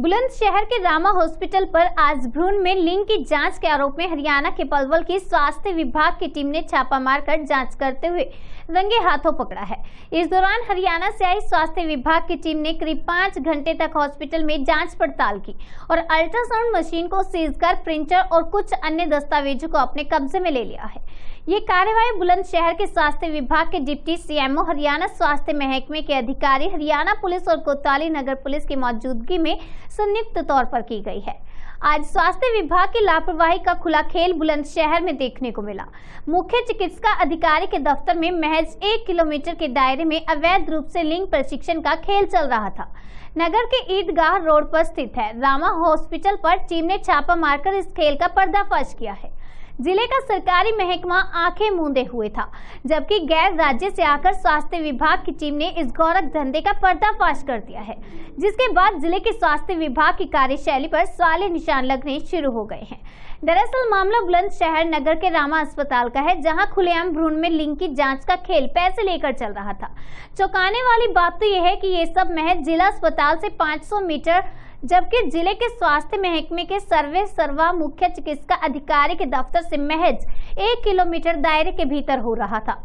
बुलंदशहर के रामा हॉस्पिटल पर आज भ्रूण में लिंग की जाँच के आरोप में हरियाणा के पलवल की स्वास्थ्य विभाग की टीम ने छापा मारकर जाँच करते हुए रंगे हाथों पकड़ा है। इस दौरान हरियाणा से आई स्वास्थ्य विभाग की टीम ने करीब पाँच घंटे तक हॉस्पिटल में जाँच पड़ताल की और अल्ट्रासाउंड मशीन को सीज कर प्रिंटर और कुछ अन्य दस्तावेजों को अपने कब्जे में ले लिया है। ये कार्यवाही बुलंदशहर के स्वास्थ्य विभाग के डिप्टी सीएमओ हरियाणा स्वास्थ्य महकमे के अधिकारी, हरियाणा पुलिस और कोतवाली नगर पुलिस की मौजूदगी में संयुक्त तौर पर की गई है। आज स्वास्थ्य विभाग की लापरवाही का खुला खेल बुलंदशहर में देखने को मिला। मुख्य चिकित्सा अधिकारी के दफ्तर में महज एक किलोमीटर के दायरे में अवैध रूप से लिंग प्रशिक्षण का खेल चल रहा था। नगर के ईदगाह रोड पर स्थित है। रामा हॉस्पिटल पर टीम ने छापा मारकर इस खेल का पर्दाफाश किया है। ज़िले का सरकारी महकमा आँखें मूंदे हुए था, जबकि गैर राज्य से आकर स्वास्थ्य विभाग की टीम ने इस गौरख धंधे का पर्दाफाश कर दिया है, जिसके बाद ज़िले के स्वास्थ्य विभाग की कार्यशैली पर सवाल निशान लगने शुरू हो गए हैं। दरअसल मामला बुलंद शहर नगर के रामा अस्पताल का है, जहाँ खुलेआम भ्रूण में लिंग की जाँच का खेल पैसे लेकर चल रहा था। चौंकाने वाली बात तो यह है कि ये सब महज जिला अस्पताल से 500 मीटर जबकि ज़िले के स्वास्थ्य महकमे के सर्वे सर्वा मुख्य चिकित्सा अधिकारी के दफ्तर से महज एक किलोमीटर दायरे के भीतर हो रहा था।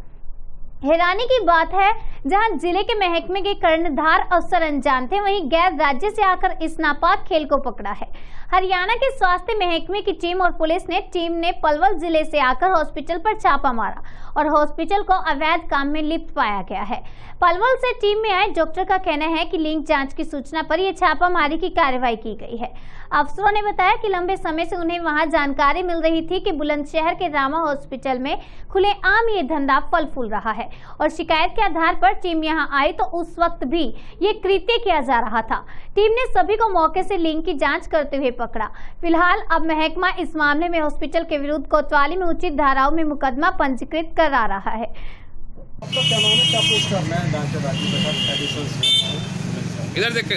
हैरानी की बात है, जहाँ ज़िले के महकमे के कर्णधार अफसर अनजान थे, वहीं गैर राज्य से आकर इस नापाक खेल को पकड़ा है। हरियाणा के स्वास्थ्य महकमे की टीम और पुलिस ने टीम ने पलवल ज़िले से आकर हॉस्पिटल पर छापा मारा और हॉस्पिटल को अवैध काम में लिप्त पाया गया है। पलवल से टीम में आए डॉक्टर का कहना है कि लिंक जाँच की सूचना पर यह छापामारी की कार्रवाई की गई है। अफसरों ने बताया कि लंबे समय से उन्हें वहाँ जानकारी मिल रही थी कि बुलंदशहर के रामा हॉस्पिटल में खुले आम ये धंधा फल फूल रहा है। और शिकायत के आधार पर टीम यहाँ आई तो उस वक्त भी ये कृत्य किया जा रहा था। टीम ने सभी को मौके से लिंक की जाँच करते हुए पकड़ा। फ़िलहाल अब महकमा इस मामले में हॉस्पिटल के विरुद्ध कोतवाली में उचित धाराओं में मुकदमा पंजीकृत करा रहा है। इधर देख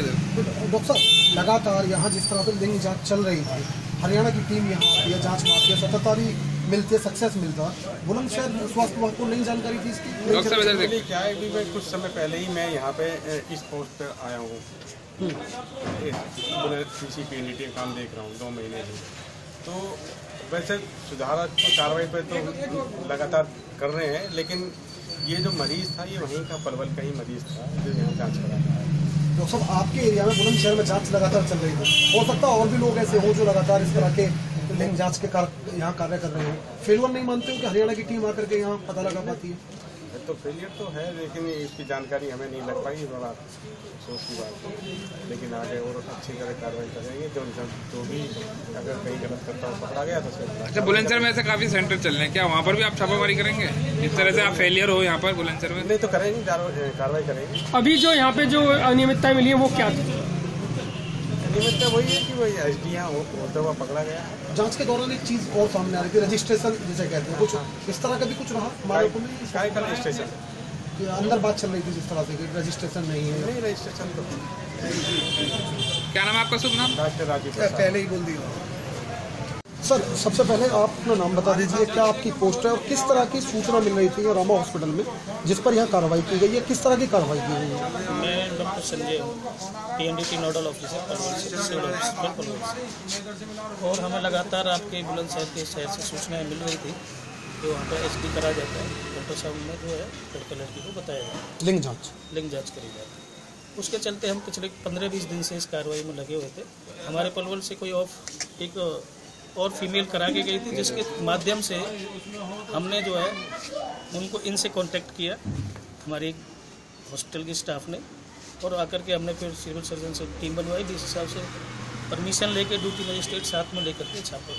डॉक्टर लगातार यहाँ जिस तरह से लिंग जाँच चल रही थी हरियाणा की टीम यहाँ जाँच मारती है सततता भी मिलती है सक्सेस मिलता है। बुलंदशहर स्वास्थ्य विभाग को नहीं जानकारी थी इसकी। डॉक्टर साहब इधर देख। क्या है कि मैं कुछ समय पहले ही मैं यहाँ पे इस पोस्ट पे आया हूँ। किसी पी एन काम देख रहा हूँ दो महीने से। तो वैसे सुधारात्मक कार्रवाई पे तो लगातार कर रहे हैं लेकिन ये जो मरीज़ था ये वहीं का पलवल का ही मरीज़ था जो यहाँ जाँच करा था डॉक्टर साहब आपके एरिया में बुलंदशहर में जाँच लगातार चल रही थी हो सकता है और भी लोग ऐसे हों जो लगातार इस तरह के लिंग जाँच के यहाँ कार्य कर रहे हो। फेलवर नहीं मानते हो कि हरियाणा की टीम आकर के यहाँ पता लगा पाती है? तो फेलियर तो है लेकिन इसकी जानकारी हमें नहीं लग पाई बड़ा अफसोस की बात है। लेकिन आगे और अच्छी तरह कार्रवाई करेंगे जो जो जो भी अगर कहीं गलत करता हो पकड़ा गया तो अच्छा बुलंदशहर में ऐसे काफ़ी सेंटर चल रहे हैं। क्या वहाँ पर भी आप छापामारी करेंगे? इस तरह से आप फेलियर हो यहाँ पर बुलंदशहर में? नहीं तो करेंगे कार्रवाई कार्रवाई करेंगे। अभी जो यहाँ पे जो अनियमितताएँ मिली है वो क्या थी? वही है कि वही एस डी यहाँ होता हुआ पकड़ा गया है। जाँच के दौरान एक चीज़ और सामने आ रही थी रजिस्ट्रेशन जिसे कहते हैं। कुछ इस तरह का भी कुछ रहा? में काय का रजिस्ट्रेशन अंदर बात चल रही थी जिस तरह से कि रजिस्ट्रेशन नहीं है। नहीं रजिस्ट्रेशन तो क्या नाम है आपका? शुभ नाम? डॉक्टर राजीव पहले ही बोल दिया। सर सबसे पहले आप अपना नाम बता दीजिए क्या आपकी पोस्ट है और किस तरह की सूचना मिल रही थी रामा हॉस्पिटल में जिस पर यहाँ कार्रवाई की गई है किस तरह की कार्रवाई की गई है? मैं डॉक्टर संजय हूँ पीएनडीटी नोडल ऑफिसर और हमें लगातार आपके बुलंदशहर के शहर से सूचनाएँ मिल रही थी कि वहाँ पर एच करा जाता है। डॉक्टर साहब ने जो है लड़के लड़की को बताया जाए लिंग जाँच। लिंग जाँच करी जाती है। उसके चलते हम पिछले पंद्रह बीस दिन से इस कार्रवाई में लगे हुए थे। हमारे पलवल से कोई ऑफ़ एक और फीमेल करा के गई थी जिसके माध्यम से हमने जो है उनको इनसे कांटेक्ट किया हमारी हॉस्पिटल की स्टाफ ने। और आकर के हमने फिर सिविल सर्जन से टीम बनवाई जिस हिसाब से परमिशन लेके ड्यूटी मजिस्ट्रेट साथ में लेकर के छापे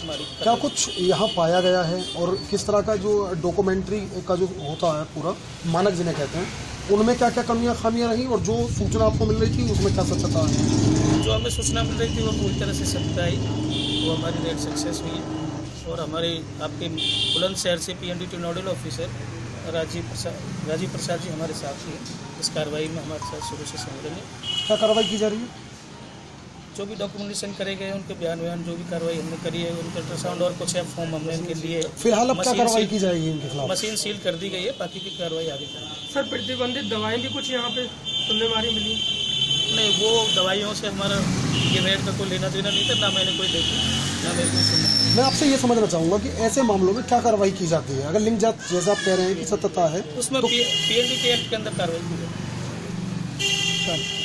हमारी क्या कुछ यहाँ पाया गया है? और किस तरह का जो डॉक्यूमेंट्री का जो होता है पूरा मानक जिन्हें कहते हैं उनमें क्या क्या कमियाँ खामियाँ रही? और जो सूचना आपको मिल रही थी उसमें क्या सत्यता है? जो हमें सूचना मिल रही थी वो पूरी तरह से आई। वो हमारी रेड सक्सेस हुई है। और हमारे आपके बुलंदशहर से P N D T nodal officer Rajiv Prasad Rajiv Prasad ji हमारे साथ ही इस कार्रवाई में हमारे साथ शुरू से संलग्न है क्या कार्रवाई की जा रही है? जो भी डॉक्यूमेंटेशन करे गए उनके बयान बयान जो भी कार्रवाई हमने करी है उनके अल्ट्रासाउंड और कुछ है फॉर्म हमने इनके लिए फ़िलहाल अब क्या कार्रवाई की जाएगी इनके खिलाफ? मशीन सील कर दी गई है बाकी की कार्रवाई आगे सर प्रतिबंधित दवाएँ भी कुछ यहाँ पे सुनने में आ रही मिली नहीं वो दवाइयों से हमारा ये रेट का कोई लेना देना नहीं था ना मैंने कोई देखी ना मेरे को सुना। मैं आपसे ये समझना चाहूँगा कि ऐसे मामलों में क्या कार्रवाई की जाती है? अगर लिंग जात जैसा आप कह रहे हैं कि सत्यता है उसमें पी एन के एक्ट के अंदर कार्रवाई की जाती है।